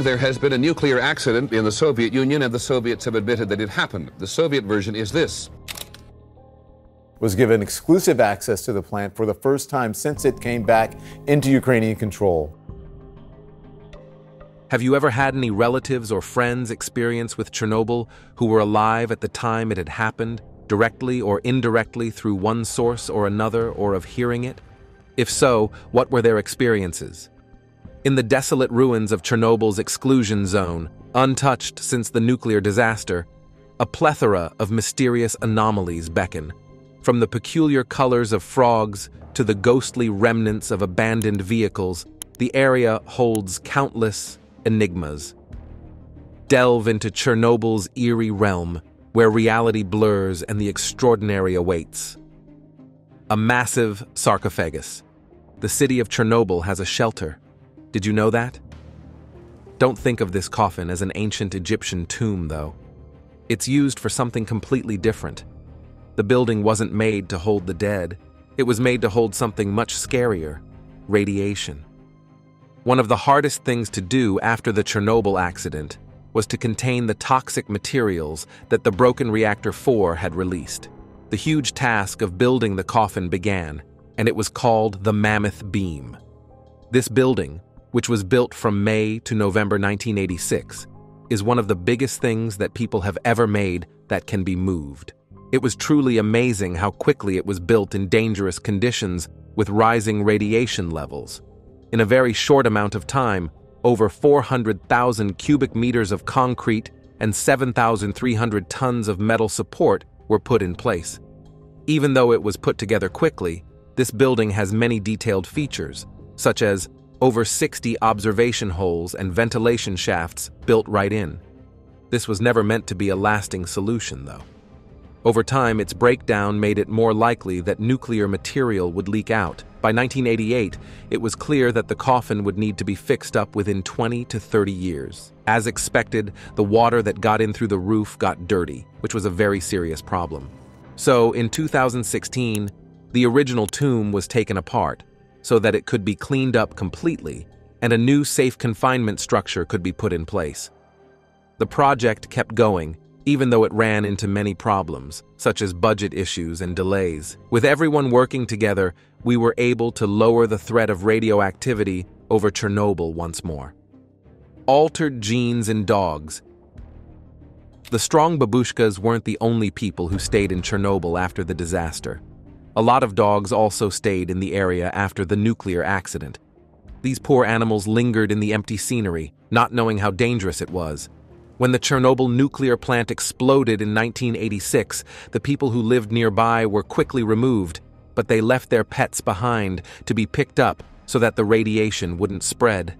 There has been a nuclear accident in the Soviet Union, and the Soviets have admitted that it happened. The Soviet version is this. Was given exclusive access to the plant for the first time since it came back into Ukrainian control. Have you ever had any relatives or friends experience with Chernobyl who were alive at the time it had happened, directly or indirectly through one source or another or of hearing it? If so, what were their experiences? In the desolate ruins of Chernobyl's exclusion zone, untouched since the nuclear disaster, a plethora of mysterious anomalies beckon. From the peculiar colors of frogs to the ghostly remnants of abandoned vehicles, the area holds countless enigmas. Delve into Chernobyl's eerie realm, where reality blurs and the extraordinary awaits. A massive sarcophagus. The city of Chernobyl has a shelter, did you know that? Don't think of this coffin as an ancient Egyptian tomb, though. It's used for something completely different. The building wasn't made to hold the dead, it was made to hold something much scarier radiation. One of the hardest things to do after the Chernobyl accident was to contain the toxic materials that the broken reactor 4 had released. The huge task of building the coffin began, and it was called the Mammoth Beam. This building, which was built from May to November 1986, is one of the biggest things that people have ever made that can be moved. It was truly amazing how quickly it was built in dangerous conditions with rising radiation levels. In a very short amount of time, over 400,000 cubic meters of concrete and 7,300 tons of metal support were put in place. Even though it was put together quickly, this building has many detailed features, such as over 60 observation holes and ventilation shafts built right in. This was never meant to be a lasting solution, though. Over time, its breakdown made it more likely that nuclear material would leak out. By 1988, it was clear that the coffin would need to be fixed up within 20 to 30 years. As expected, the water that got in through the roof got dirty, which was a very serious problem. So, in 2016, the original tomb was taken apart, so that it could be cleaned up completely and a new safe confinement structure could be put in place. The project kept going, even though it ran into many problems, such as budget issues and delays. With everyone working together, we were able to lower the threat of radioactivity over Chernobyl once more. Altered genes in dogs. The strong babushkas weren't the only people who stayed in Chernobyl after the disaster. A lot of dogs also stayed in the area after the nuclear accident. These poor animals lingered in the empty scenery, not knowing how dangerous it was. When the Chernobyl nuclear plant exploded in 1986, the people who lived nearby were quickly removed, but they left their pets behind to be picked up so that the radiation wouldn't spread.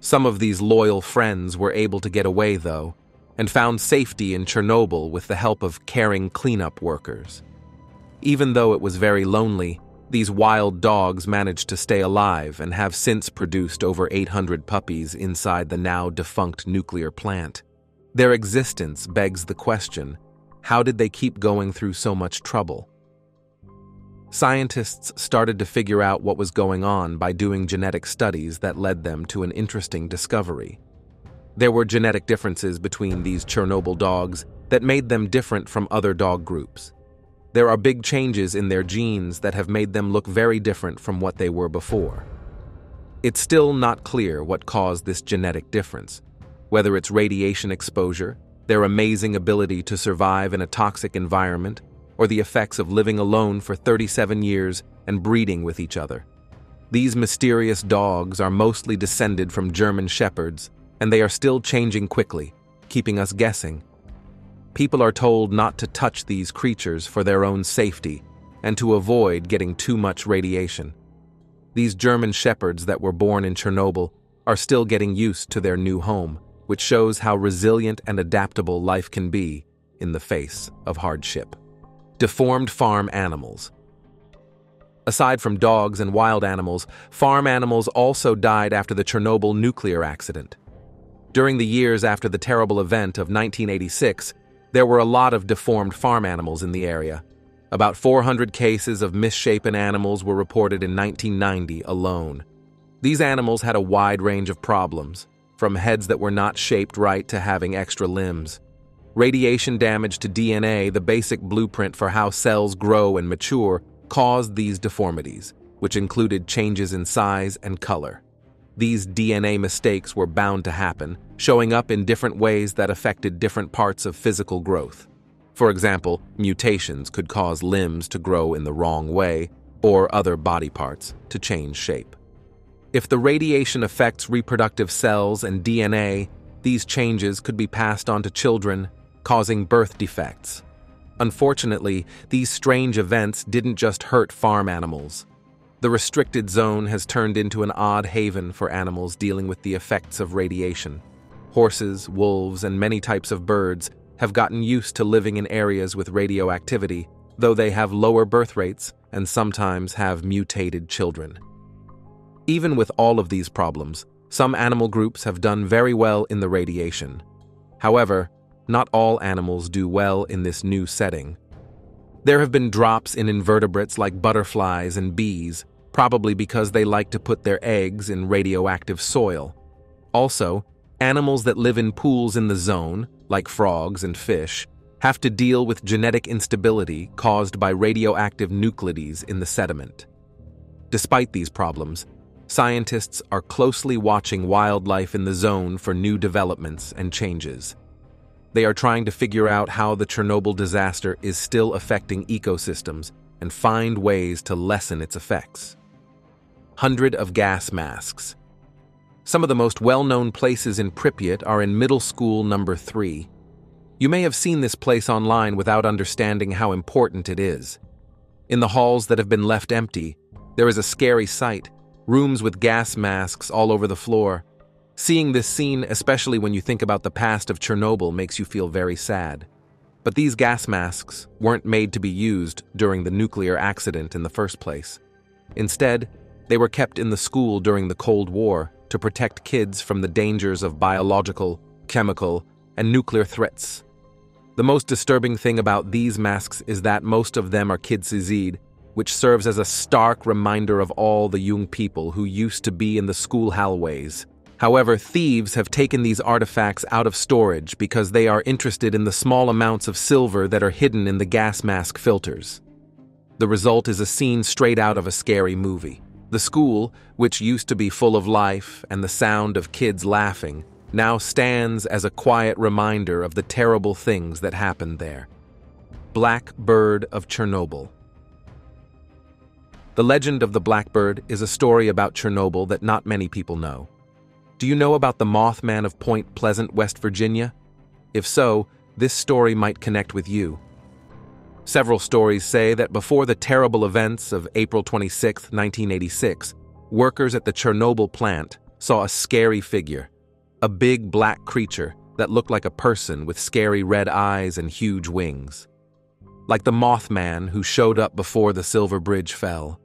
Some of these loyal friends were able to get away, though, and found safety in Chernobyl with the help of caring cleanup workers. Even though it was very lonely, these wild dogs managed to stay alive and have since produced over 800 puppies inside the now defunct nuclear plant. Their existence begs the question how did they keep going through so much trouble? Scientists started to figure out what was going on by doing genetic studies that led them to an interesting discovery. There were genetic differences between these Chernobyl dogs that made them different from other dog groups. There are big changes in their genes that have made them look very different from what they were before. It's still not clear what caused this genetic difference, whether it's radiation exposure, their amazing ability to survive in a toxic environment, or the effects of living alone for 37 years and breeding with each other. These mysterious dogs are mostly descended from German shepherds, and they are still changing quickly, keeping us guessing People are told not to touch these creatures for their own safety and to avoid getting too much radiation. These German shepherds that were born in Chernobyl are still getting used to their new home, which shows how resilient and adaptable life can be in the face of hardship. Deformed farm animals. Aside from dogs and wild animals, farm animals also died after the Chernobyl nuclear accident. During the years after the terrible event of 1986, there were a lot of deformed farm animals in the area. About 400 cases of misshapen animals were reported in 1990 alone. These animals had a wide range of problems. from heads that were not shaped right to having extra limbs. Radiation damage to DNA, the basic blueprint for how cells grow and mature, caused these deformities, which included changes in size and color. These DNA mistakes were bound to happen, showing up in different ways that affected different parts of physical growth. For example, mutations could cause limbs to grow in the wrong way, or other body parts to change shape. If the radiation affects reproductive cells and DNA, these changes could be passed on to children, causing birth defects. Unfortunately, these strange events didn't just hurt farm animals. The restricted zone has turned into an odd haven for animals dealing with the effects of radiation. Horses, wolves, and many types of birds have gotten used to living in areas with radioactivity, though they have lower birth rates and sometimes have mutated children. Even with all of these problems, some animal groups have done very well in the radiation. However, not all animals do well in this new setting. There have been drops in invertebrates like butterflies and bees, probably because they like to put their eggs in radioactive soil. Also, animals that live in pools in the zone, like frogs and fish, have to deal with genetic instability caused by radioactive nuclides in the sediment. Despite these problems, scientists are closely watching wildlife in the zone for new developments and changes. They are trying to figure out how the Chernobyl disaster is still affecting ecosystems and find ways to lessen its effects. Hundred of gas masks. Some of the most well-known places in Pripyat are in middle school number 3. You may have seen this place online without understanding how important it is. In the halls that have been left empty, there is a scary sight, rooms with gas masks all over the floor, Seeing this scene, especially when you think about the past of Chernobyl, makes you feel very sad. But these gas masks weren't made to be used during the nuclear accident in the first place. Instead, they were kept in the school during the Cold War to protect kids from the dangers of biological, chemical, and nuclear threats. The most disturbing thing about these masks is that most of them are kids' Kizizid, which serves as a stark reminder of all the young people who used to be in the school hallways However, thieves have taken these artifacts out of storage because they are interested in the small amounts of silver that are hidden in the gas mask filters. The result is a scene straight out of a scary movie. The school, which used to be full of life and the sound of kids laughing, now stands as a quiet reminder of the terrible things that happened there. Black Bird of Chernobyl. The legend of the Blackbird is a story about Chernobyl that not many people know. Do you know about the Mothman of Point Pleasant, West Virginia? If so, this story might connect with you. Several stories say that before the terrible events of April 26, 1986, workers at the Chernobyl plant saw a scary figure, a big black creature that looked like a person with scary red eyes and huge wings. Like the Mothman who showed up before the Silver Bridge fell.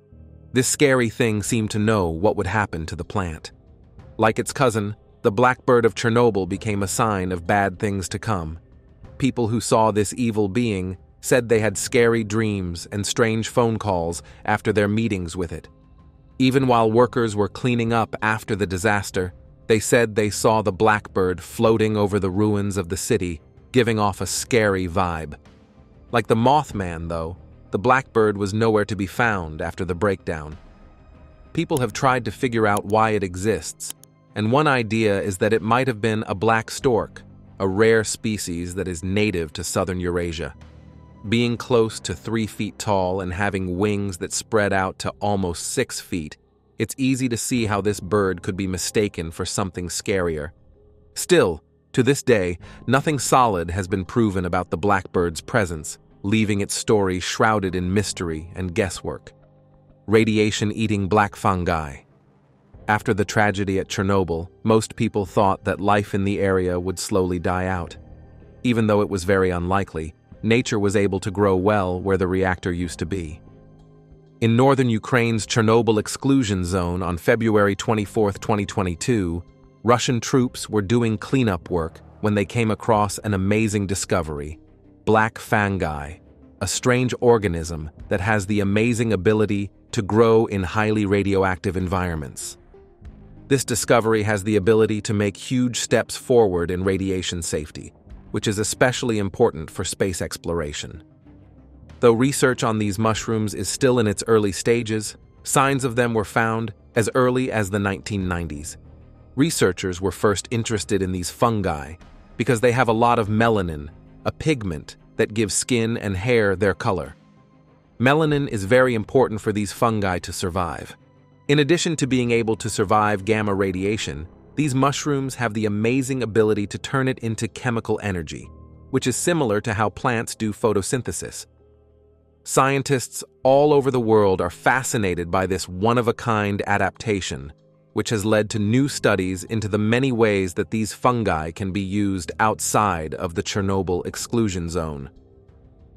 This scary thing seemed to know what would happen to the plant. Like its cousin, the blackbird of Chernobyl became a sign of bad things to come. People who saw this evil being said they had scary dreams and strange phone calls after their meetings with it. Even while workers were cleaning up after the disaster, they said they saw the blackbird floating over the ruins of the city, giving off a scary vibe. Like the Mothman, though, the blackbird was nowhere to be found after the breakdown. People have tried to figure out why it exists, and one idea is that it might have been a black stork, a rare species that is native to southern Eurasia. Being close to three feet tall and having wings that spread out to almost six feet, it's easy to see how this bird could be mistaken for something scarier. Still, to this day, nothing solid has been proven about the blackbird's presence, leaving its story shrouded in mystery and guesswork. Radiation-eating black fungi, after the tragedy at Chernobyl, most people thought that life in the area would slowly die out. Even though it was very unlikely, nature was able to grow well where the reactor used to be. In northern Ukraine's Chernobyl exclusion zone on February 24, 2022, Russian troops were doing cleanup work when they came across an amazing discovery black fungi, a strange organism that has the amazing ability to grow in highly radioactive environments. This discovery has the ability to make huge steps forward in radiation safety, which is especially important for space exploration. Though research on these mushrooms is still in its early stages, signs of them were found as early as the 1990s. Researchers were first interested in these fungi because they have a lot of melanin, a pigment that gives skin and hair their color. Melanin is very important for these fungi to survive. In addition to being able to survive gamma radiation, these mushrooms have the amazing ability to turn it into chemical energy, which is similar to how plants do photosynthesis. Scientists all over the world are fascinated by this one-of-a-kind adaptation, which has led to new studies into the many ways that these fungi can be used outside of the Chernobyl exclusion zone.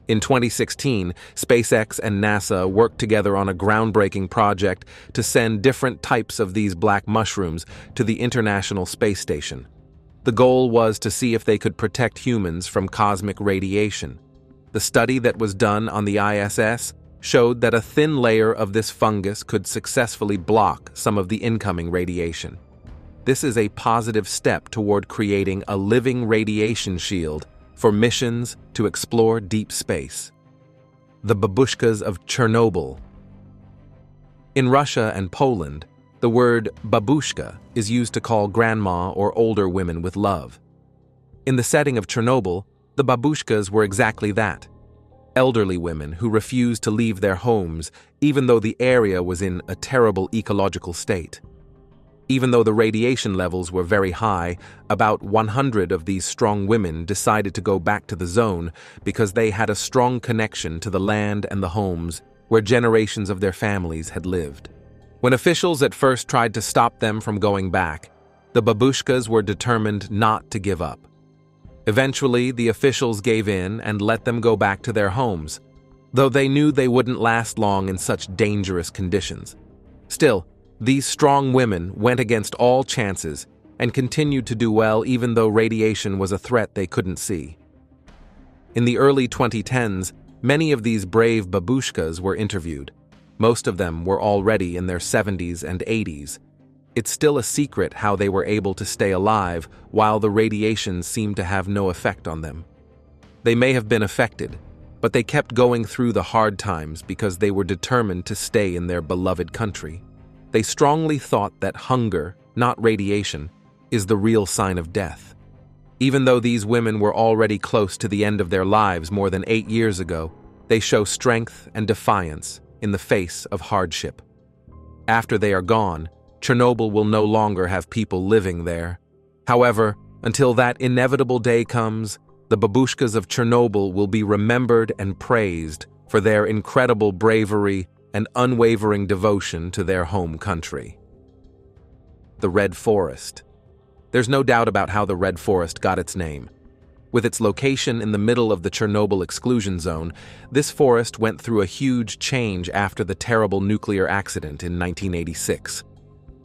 In 2016, SpaceX and NASA worked together on a groundbreaking project to send different types of these black mushrooms to the International Space Station. The goal was to see if they could protect humans from cosmic radiation. The study that was done on the ISS showed that a thin layer of this fungus could successfully block some of the incoming radiation. This is a positive step toward creating a living radiation shield for missions to explore deep space. The babushkas of Chernobyl. In Russia and Poland, the word babushka is used to call grandma or older women with love. In the setting of Chernobyl, the babushkas were exactly that elderly women who refused to leave their homes even though the area was in a terrible ecological state. Even though the radiation levels were very high, about 100 of these strong women decided to go back to the zone because they had a strong connection to the land and the homes where generations of their families had lived. When officials at first tried to stop them from going back, the babushkas were determined not to give up. Eventually, the officials gave in and let them go back to their homes, though they knew they wouldn't last long in such dangerous conditions. Still, these strong women went against all chances and continued to do well even though radiation was a threat they couldn't see. In the early 2010s, many of these brave babushkas were interviewed. Most of them were already in their 70s and 80s. It's still a secret how they were able to stay alive while the radiation seemed to have no effect on them. They may have been affected, but they kept going through the hard times because they were determined to stay in their beloved country. They strongly thought that hunger, not radiation, is the real sign of death. Even though these women were already close to the end of their lives more than eight years ago, they show strength and defiance in the face of hardship. After they are gone, Chernobyl will no longer have people living there. However, until that inevitable day comes, the babushkas of Chernobyl will be remembered and praised for their incredible bravery and unwavering devotion to their home country. The Red Forest. There's no doubt about how the Red Forest got its name. With its location in the middle of the Chernobyl exclusion zone, this forest went through a huge change after the terrible nuclear accident in 1986.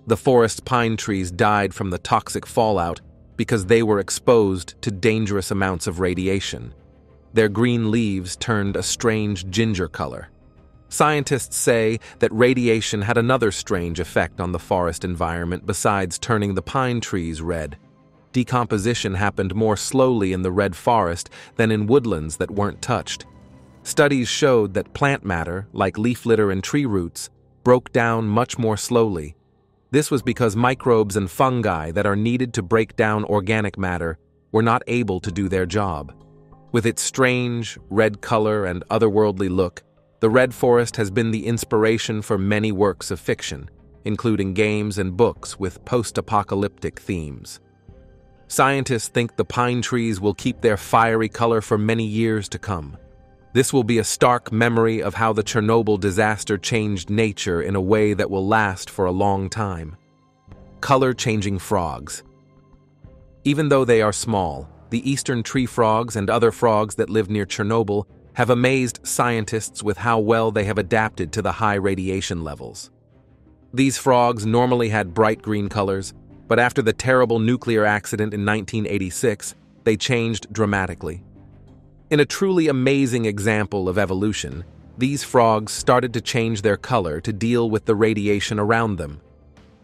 The forest pine trees died from the toxic fallout because they were exposed to dangerous amounts of radiation. Their green leaves turned a strange ginger color. Scientists say that radiation had another strange effect on the forest environment besides turning the pine trees red. Decomposition happened more slowly in the red forest than in woodlands that weren't touched. Studies showed that plant matter, like leaf litter and tree roots, broke down much more slowly. This was because microbes and fungi that are needed to break down organic matter were not able to do their job. With its strange, red color and otherworldly look, the Red Forest has been the inspiration for many works of fiction, including games and books with post-apocalyptic themes. Scientists think the pine trees will keep their fiery color for many years to come. This will be a stark memory of how the Chernobyl disaster changed nature in a way that will last for a long time. Color-changing frogs. Even though they are small, the eastern tree frogs and other frogs that live near Chernobyl have amazed scientists with how well they have adapted to the high radiation levels. These frogs normally had bright green colors, but after the terrible nuclear accident in 1986, they changed dramatically. In a truly amazing example of evolution, these frogs started to change their color to deal with the radiation around them.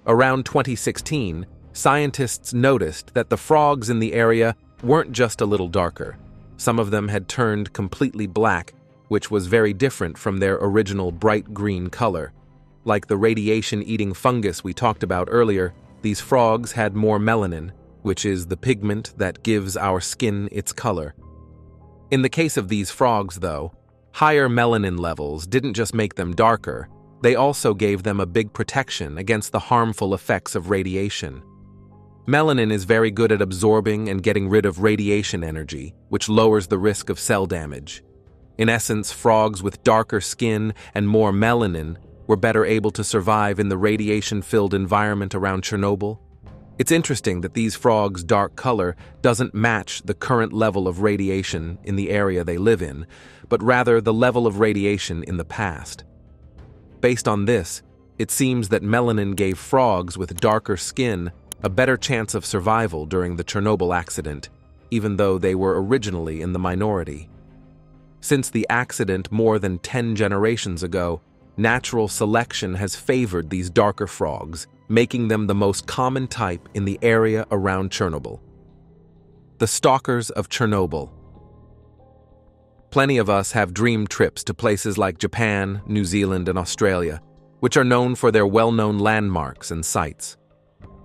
Around 2016, scientists noticed that the frogs in the area weren't just a little darker. Some of them had turned completely black, which was very different from their original bright green color. Like the radiation-eating fungus we talked about earlier, these frogs had more melanin, which is the pigment that gives our skin its color. In the case of these frogs, though, higher melanin levels didn't just make them darker, they also gave them a big protection against the harmful effects of radiation. Melanin is very good at absorbing and getting rid of radiation energy, which lowers the risk of cell damage. In essence, frogs with darker skin and more melanin were better able to survive in the radiation-filled environment around Chernobyl. It's interesting that these frogs' dark color doesn't match the current level of radiation in the area they live in, but rather the level of radiation in the past. Based on this, it seems that melanin gave frogs with darker skin a better chance of survival during the Chernobyl accident, even though they were originally in the minority. Since the accident more than 10 generations ago, natural selection has favored these darker frogs, making them the most common type in the area around Chernobyl. The Stalkers of Chernobyl Plenty of us have dream trips to places like Japan, New Zealand, and Australia, which are known for their well-known landmarks and sites.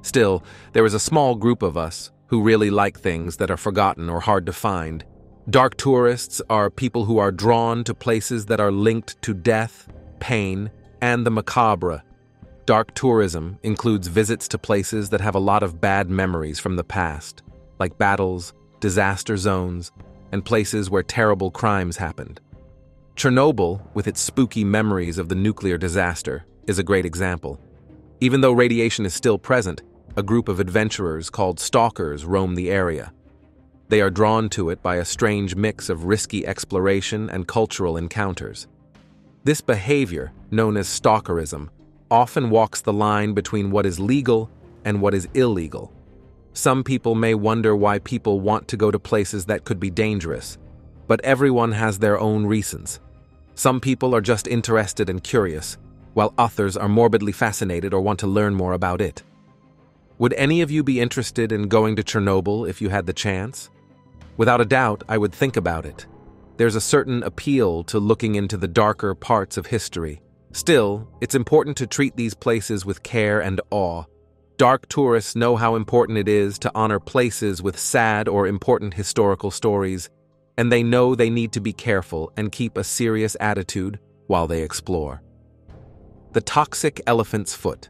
Still, there is a small group of us who really like things that are forgotten or hard to find. Dark tourists are people who are drawn to places that are linked to death, pain, and the macabre. Dark tourism includes visits to places that have a lot of bad memories from the past, like battles, disaster zones, and places where terrible crimes happened. Chernobyl, with its spooky memories of the nuclear disaster, is a great example. Even though radiation is still present, a group of adventurers called stalkers roam the area. They are drawn to it by a strange mix of risky exploration and cultural encounters. This behavior, known as stalkerism, often walks the line between what is legal and what is illegal. Some people may wonder why people want to go to places that could be dangerous, but everyone has their own reasons. Some people are just interested and curious, while others are morbidly fascinated or want to learn more about it. Would any of you be interested in going to Chernobyl if you had the chance? Without a doubt, I would think about it. There's a certain appeal to looking into the darker parts of history. Still, it's important to treat these places with care and awe. Dark tourists know how important it is to honor places with sad or important historical stories, and they know they need to be careful and keep a serious attitude while they explore. The Toxic Elephant's Foot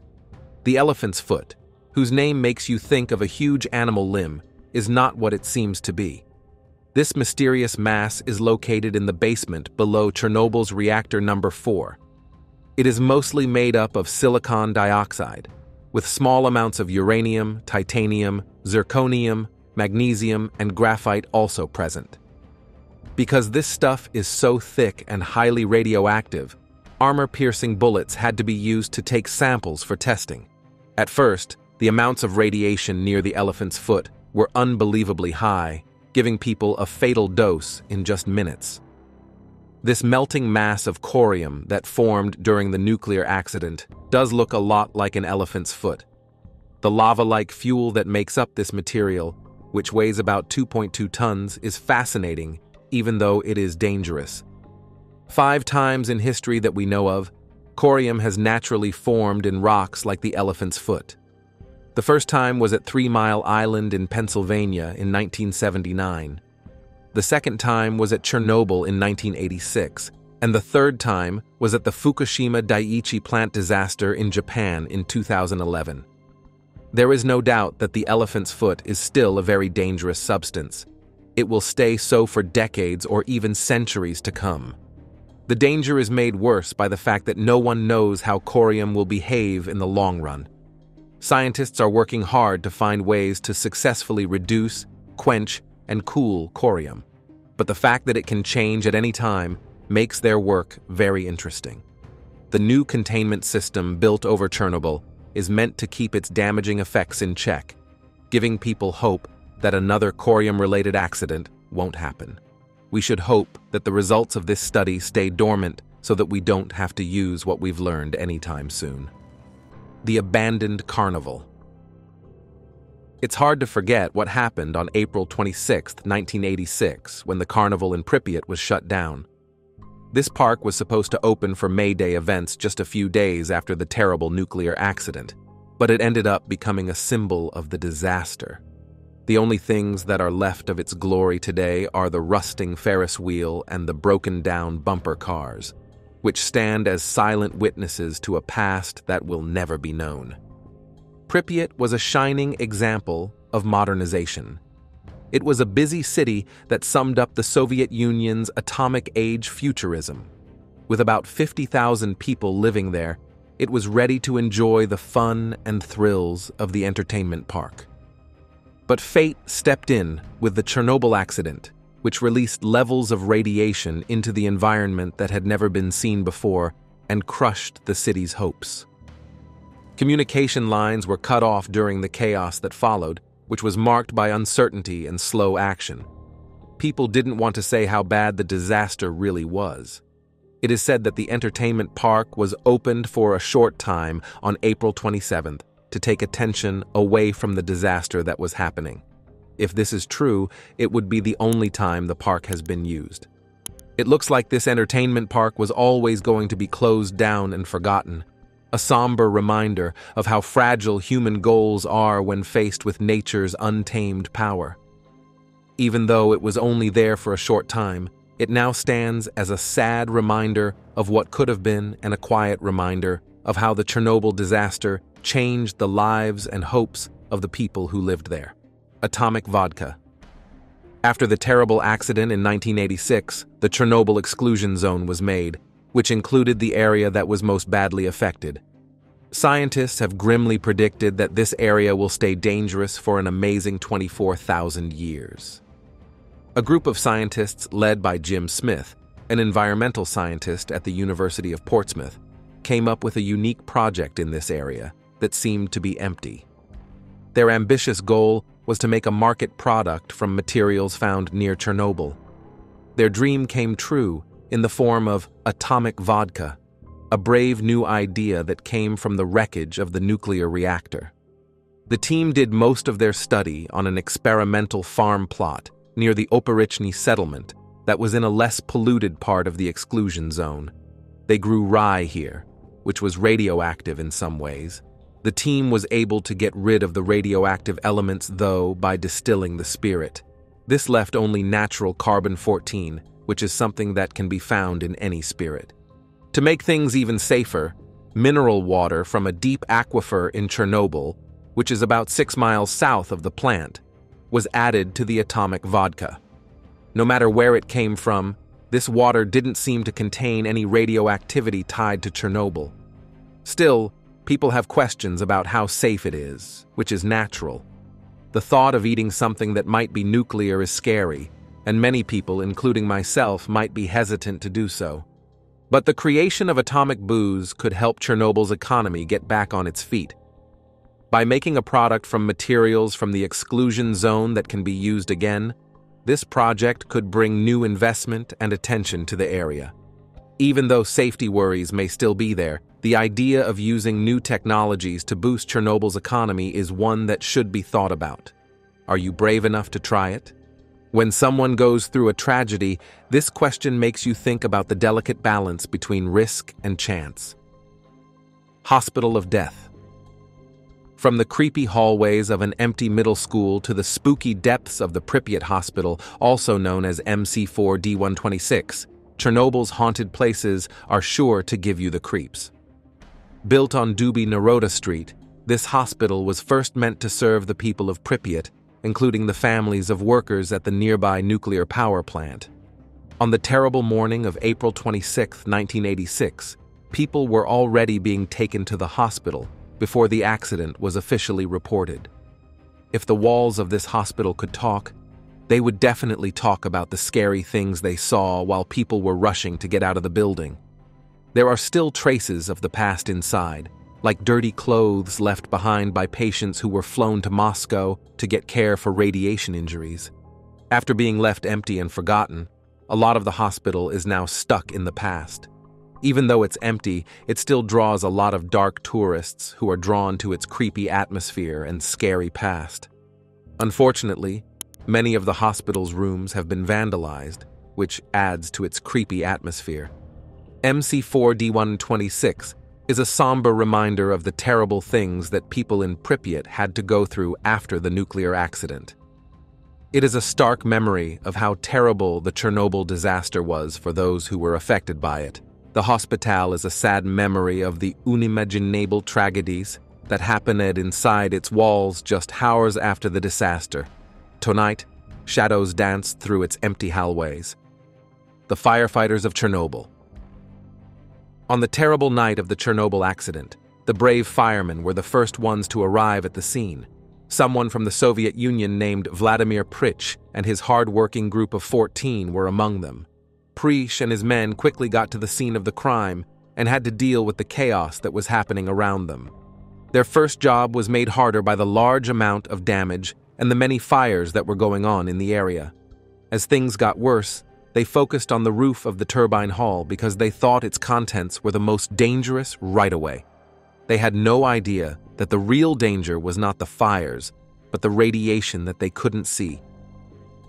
The elephant's foot whose name makes you think of a huge animal limb, is not what it seems to be. This mysterious mass is located in the basement below Chernobyl's reactor number 4. It is mostly made up of silicon dioxide, with small amounts of uranium, titanium, zirconium, magnesium, and graphite also present. Because this stuff is so thick and highly radioactive, armor-piercing bullets had to be used to take samples for testing. At first, the amounts of radiation near the elephant's foot were unbelievably high, giving people a fatal dose in just minutes. This melting mass of corium that formed during the nuclear accident does look a lot like an elephant's foot. The lava-like fuel that makes up this material, which weighs about 2.2 tons, is fascinating, even though it is dangerous. Five times in history that we know of, corium has naturally formed in rocks like the elephant's foot. The first time was at Three Mile Island in Pennsylvania in 1979. The second time was at Chernobyl in 1986, and the third time was at the Fukushima Daiichi plant disaster in Japan in 2011. There is no doubt that the elephant's foot is still a very dangerous substance. It will stay so for decades or even centuries to come. The danger is made worse by the fact that no one knows how corium will behave in the long run. Scientists are working hard to find ways to successfully reduce, quench, and cool corium. But the fact that it can change at any time makes their work very interesting. The new containment system built over Chernobyl is meant to keep its damaging effects in check, giving people hope that another corium-related accident won't happen. We should hope that the results of this study stay dormant so that we don't have to use what we've learned anytime soon. The abandoned carnival. It's hard to forget what happened on April 26, 1986, when the carnival in Pripyat was shut down. This park was supposed to open for May Day events just a few days after the terrible nuclear accident, but it ended up becoming a symbol of the disaster. The only things that are left of its glory today are the rusting Ferris wheel and the broken down bumper cars, which stand as silent witnesses to a past that will never be known. Pripyat was a shining example of modernization. It was a busy city that summed up the Soviet Union's atomic age futurism. With about 50,000 people living there, it was ready to enjoy the fun and thrills of the entertainment park. But fate stepped in with the Chernobyl accident, which released levels of radiation into the environment that had never been seen before and crushed the city's hopes. Communication lines were cut off during the chaos that followed, which was marked by uncertainty and slow action. People didn't want to say how bad the disaster really was. It is said that the entertainment park was opened for a short time on April 27th to take attention away from the disaster that was happening. If this is true, it would be the only time the park has been used. It looks like this entertainment park was always going to be closed down and forgotten, a somber reminder of how fragile human goals are when faced with nature's untamed power. Even though it was only there for a short time, it now stands as a sad reminder of what could have been and a quiet reminder of how the Chernobyl disaster changed the lives and hopes of the people who lived there. Atomic vodka. After the terrible accident in 1986, the Chernobyl exclusion zone was made, which included the area that was most badly affected. Scientists have grimly predicted that this area will stay dangerous for an amazing 24,000 years. A group of scientists led by Jim Smith, an environmental scientist at the University of Portsmouth, came up with a unique project in this area that seemed to be empty. Their ambitious goal was to make a market product from materials found near Chernobyl. Their dream came true in the form of atomic vodka, a brave new idea that came from the wreckage of the nuclear reactor. The team did most of their study on an experimental farm plot near the Oporichny settlement that was in a less polluted part of the exclusion zone. They grew rye here, which was radioactive in some ways. The team was able to get rid of the radioactive elements, though, by distilling the spirit. This left only natural carbon 14, which is something that can be found in any spirit. To make things even safer, mineral water from a deep aquifer in Chernobyl, which is about six miles south of the plant, was added to the atomic vodka. No matter where it came from, this water didn't seem to contain any radioactivity tied to Chernobyl. Still, people have questions about how safe it is, which is natural. The thought of eating something that might be nuclear is scary, and many people, including myself, might be hesitant to do so. But the creation of atomic booze could help Chernobyl's economy get back on its feet. By making a product from materials from the exclusion zone that can be used again, this project could bring new investment and attention to the area. Even though safety worries may still be there, the idea of using new technologies to boost Chernobyl's economy is one that should be thought about. Are you brave enough to try it? When someone goes through a tragedy, this question makes you think about the delicate balance between risk and chance. Hospital of Death From the creepy hallways of an empty middle school to the spooky depths of the Pripyat Hospital, also known as MC4D126, Chernobyl's haunted places are sure to give you the creeps. Built on Duby Naroda Street, this hospital was first meant to serve the people of Pripyat, including the families of workers at the nearby nuclear power plant. On the terrible morning of April 26, 1986, people were already being taken to the hospital before the accident was officially reported. If the walls of this hospital could talk, they would definitely talk about the scary things they saw while people were rushing to get out of the building. There are still traces of the past inside, like dirty clothes left behind by patients who were flown to Moscow to get care for radiation injuries. After being left empty and forgotten, a lot of the hospital is now stuck in the past. Even though it's empty, it still draws a lot of dark tourists who are drawn to its creepy atmosphere and scary past. Unfortunately, many of the hospital's rooms have been vandalized, which adds to its creepy atmosphere. MC4D126 is a somber reminder of the terrible things that people in Pripyat had to go through after the nuclear accident. It is a stark memory of how terrible the Chernobyl disaster was for those who were affected by it. The hospital is a sad memory of the unimaginable tragedies that happened inside its walls just hours after the disaster. Tonight, shadows dance through its empty hallways. The firefighters of Chernobyl. On the terrible night of the Chernobyl accident, the brave firemen were the first ones to arrive at the scene. Someone from the Soviet Union named Vladimir Pritch and his hard-working group of 14 were among them. Prish and his men quickly got to the scene of the crime and had to deal with the chaos that was happening around them. Their first job was made harder by the large amount of damage and the many fires that were going on in the area. As things got worse, they focused on the roof of the turbine hall because they thought its contents were the most dangerous right away. They had no idea that the real danger was not the fires, but the radiation that they couldn't see.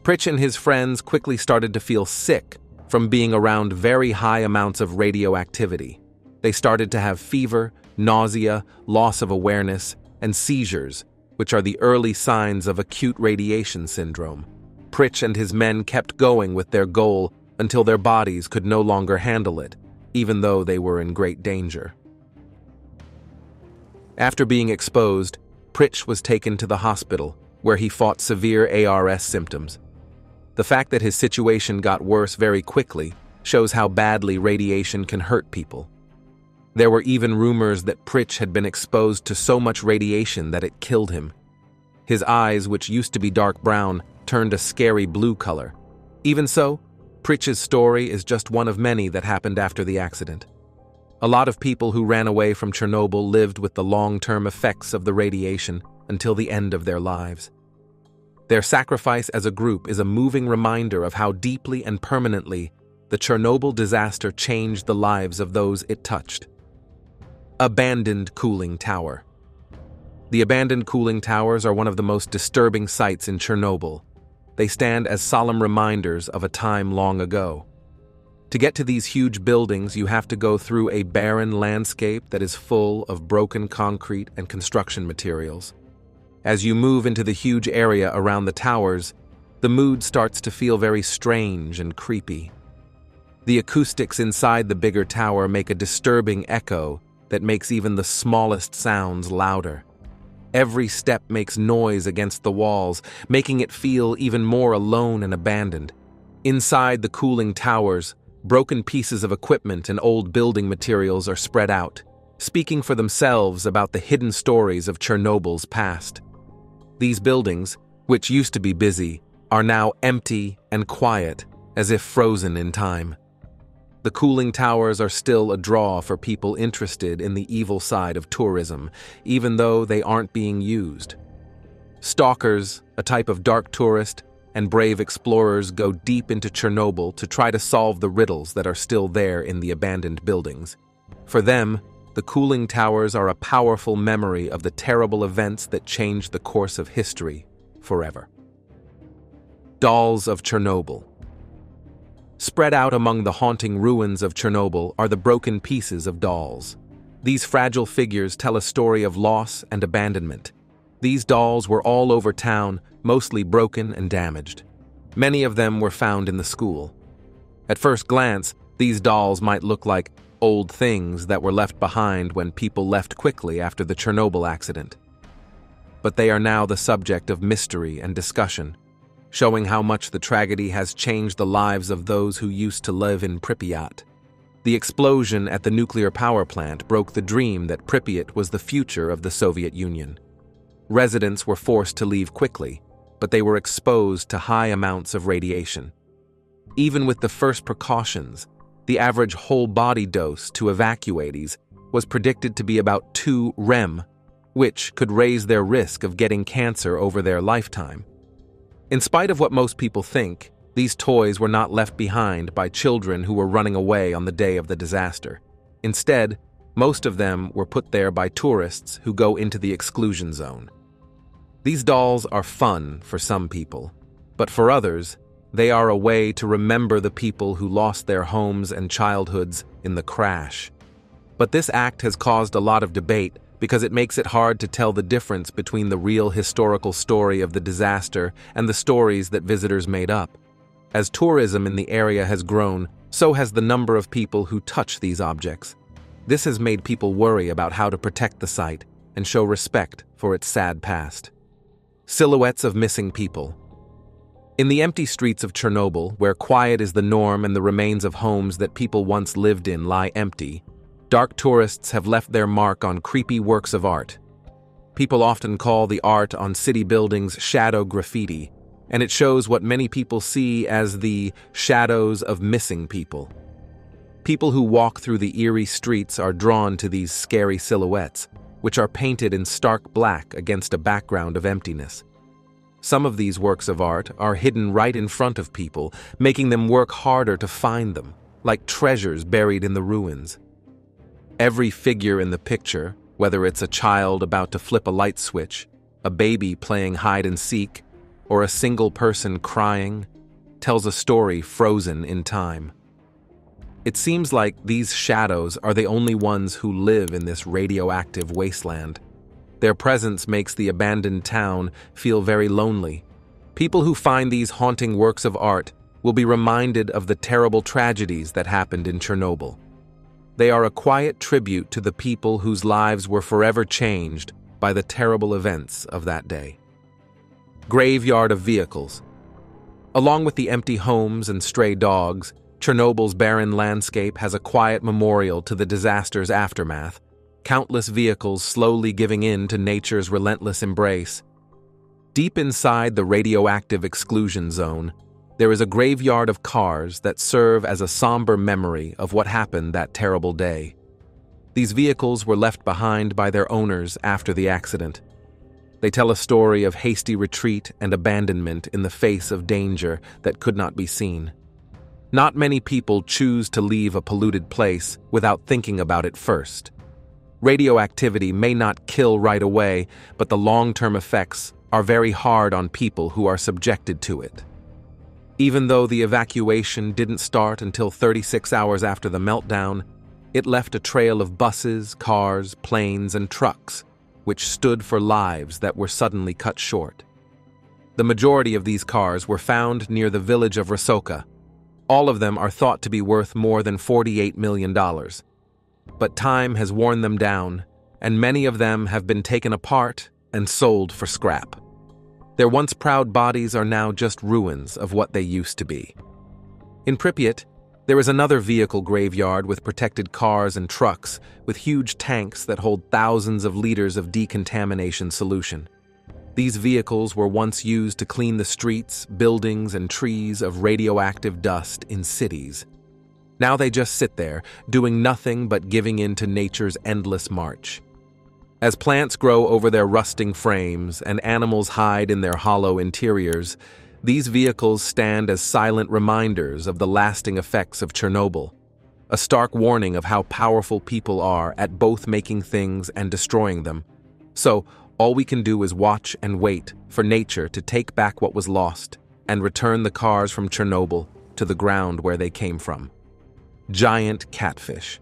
Pritch and his friends quickly started to feel sick from being around very high amounts of radioactivity. They started to have fever, nausea, loss of awareness, and seizures, which are the early signs of acute radiation syndrome. Pritch and his men kept going with their goal until their bodies could no longer handle it, even though they were in great danger. After being exposed, Pritch was taken to the hospital, where he fought severe ARS symptoms. The fact that his situation got worse very quickly shows how badly radiation can hurt people. There were even rumors that Pritch had been exposed to so much radiation that it killed him. His eyes, which used to be dark brown, turned a scary blue color. Even so, Pritch's story is just one of many that happened after the accident. A lot of people who ran away from Chernobyl lived with the long-term effects of the radiation until the end of their lives. Their sacrifice as a group is a moving reminder of how deeply and permanently the Chernobyl disaster changed the lives of those it touched. Abandoned Cooling Tower The abandoned cooling towers are one of the most disturbing sights in Chernobyl. They stand as solemn reminders of a time long ago. To get to these huge buildings, you have to go through a barren landscape that is full of broken concrete and construction materials. As you move into the huge area around the towers, the mood starts to feel very strange and creepy. The acoustics inside the bigger tower make a disturbing echo that makes even the smallest sounds louder. Every step makes noise against the walls, making it feel even more alone and abandoned. Inside the cooling towers, broken pieces of equipment and old building materials are spread out, speaking for themselves about the hidden stories of Chernobyl's past. These buildings, which used to be busy, are now empty and quiet, as if frozen in time. The cooling towers are still a draw for people interested in the evil side of tourism, even though they aren't being used. Stalkers, a type of dark tourist, and brave explorers go deep into Chernobyl to try to solve the riddles that are still there in the abandoned buildings. For them, the cooling towers are a powerful memory of the terrible events that changed the course of history forever. Dolls of Chernobyl Spread out among the haunting ruins of Chernobyl are the broken pieces of dolls. These fragile figures tell a story of loss and abandonment. These dolls were all over town, mostly broken and damaged. Many of them were found in the school. At first glance, these dolls might look like old things that were left behind when people left quickly after the Chernobyl accident. But they are now the subject of mystery and discussion, showing how much the tragedy has changed the lives of those who used to live in Pripyat. The explosion at the nuclear power plant broke the dream that Pripyat was the future of the Soviet Union. Residents were forced to leave quickly, but they were exposed to high amounts of radiation. Even with the first precautions, the average whole body dose to evacuatees was predicted to be about 2 rem, which could raise their risk of getting cancer over their lifetime. In spite of what most people think, These toys were not left behind by children who were running away on the day of the disaster. Instead, most of them were put there by tourists who go into the exclusion zone. These dolls are fun for some people, but for others, they are a way to remember the people who lost their homes and childhoods in the crash. But this act has caused a lot of debate because it makes it hard to tell the difference between the real historical story of the disaster and the stories that visitors made up. As tourism in the area has grown, so has the number of people who touch these objects. This has made people worry about how to protect the site and show respect for its sad past. Silhouettes of missing people. In the empty streets of Chernobyl, where quiet is the norm and the remains of homes that people once lived in lie empty, dark tourists have left their mark on creepy works of art. People often call the art on city buildings shadow graffiti, and it shows what many people see as the shadows of missing people. People who walk through the eerie streets are drawn to these scary silhouettes, which are painted in stark black against a background of emptiness. Some of these works of art are hidden right in front of people, making them work harder to find them, like treasures buried in the ruins. Every figure in the picture, whether it's a child about to flip a light switch, a baby playing hide and seek, or a single person crying, tells a story frozen in time. It seems like these shadows are the only ones who live in this radioactive wasteland. Their presence makes the abandoned town feel very lonely. People who find these haunting works of art will be reminded of the terrible tragedies that happened in Chernobyl. They are a quiet tribute to the people whose lives were forever changed by the terrible events of that day. Graveyard of Vehicles Along with the empty homes and stray dogs, Chernobyl's barren landscape has a quiet memorial to the disaster's aftermath, countless vehicles slowly giving in to nature's relentless embrace. Deep inside the radioactive exclusion zone, there is a graveyard of cars that serve as a somber memory of what happened that terrible day. These vehicles were left behind by their owners after the accident. They tell a story of hasty retreat and abandonment in the face of danger that could not be seen. Not many people choose to leave a polluted place without thinking about it first. Radioactivity may not kill right away, but the long-term effects are very hard on people who are subjected to it. Even though the evacuation didn't start until 36 hours after the meltdown, it left a trail of buses, cars, planes, and trucks, which stood for lives that were suddenly cut short. The majority of these cars were found near the village of Rassokha, all of them are thought to be worth more than $48 million. But time has worn them down, and many of them have been taken apart and sold for scrap. Their once proud bodies are now just ruins of what they used to be. In Pripyat, there is another vehicle graveyard with protected cars and trucks with huge tanks that hold thousands of liters of decontamination solution. These vehicles were once used to clean the streets, buildings, and trees of radioactive dust in cities. Now they just sit there, doing nothing but giving in to nature's endless march. As plants grow over their rusting frames and animals hide in their hollow interiors, these vehicles stand as silent reminders of the lasting effects of Chernobyl, a stark warning of how powerful people are at both making things and destroying them. So, all we can do is watch and wait for nature to take back what was lost and return the cars from Chernobyl to the ground where they came from. Giant catfish.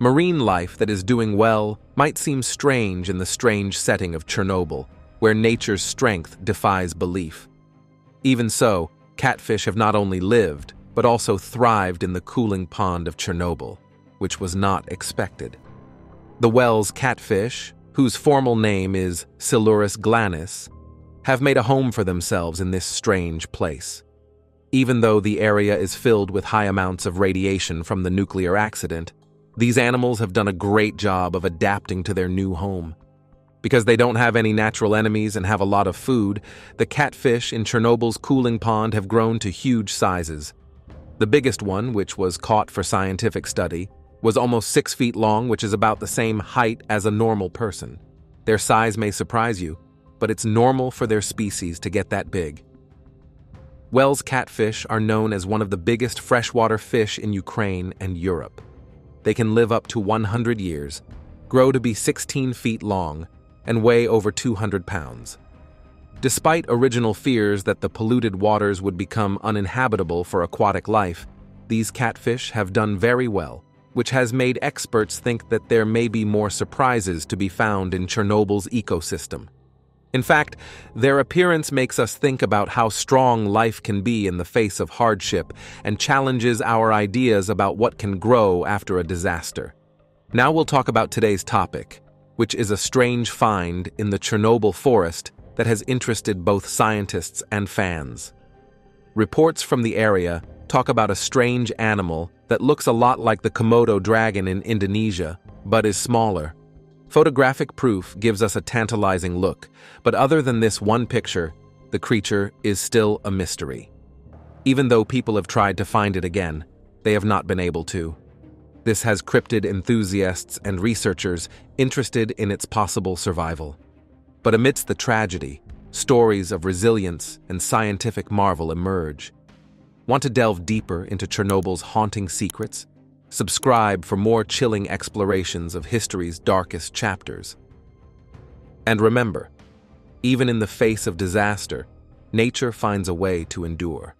Marine life that is doing well might seem strange in the strange setting of Chernobyl, where nature's strength defies belief. Even so, catfish have not only lived, but also thrived in the cooling pond of Chernobyl, which was not expected. The wels catfish, whose formal name is Silurus glanis, have made a home for themselves in this strange place. Even though the area is filled with high amounts of radiation from the nuclear accident, these animals have done a great job of adapting to their new home. Because they don't have any natural enemies and have a lot of food, the catfish in Chernobyl's cooling pond have grown to huge sizes. The biggest one, which was caught for scientific study, was almost six feet long, which is about the same height as a normal person. Their size may surprise you, but it's normal for their species to get that big. Wels catfish are known as one of the biggest freshwater fish in Ukraine and Europe. They can live up to 100 years, grow to be 16 feet long, and weigh over 200 pounds. Despite original fears that the polluted waters would become uninhabitable for aquatic life, these catfish have done very well, which has made experts think that there may be more surprises to be found in Chernobyl's ecosystem. In fact, their appearance makes us think about how strong life can be in the face of hardship and challenges our ideas about what can grow after a disaster. Now we'll talk about today's topic, which is a strange find in the Chernobyl forest that has interested both scientists and fans. Reports from the area talk about a strange animal that looks a lot like the Komodo dragon in Indonesia, but is smaller. Photographic proof gives us a tantalizing look, but other than this one picture, the creature is still a mystery. Even though people have tried to find it again, they have not been able to. This has cryptid enthusiasts and researchers interested in its possible survival. But amidst the tragedy, stories of resilience and scientific marvel emerge. Want to delve deeper into Chernobyl's haunting secrets? Subscribe for more chilling explorations of history's darkest chapters. And remember, even in the face of disaster, nature finds a way to endure.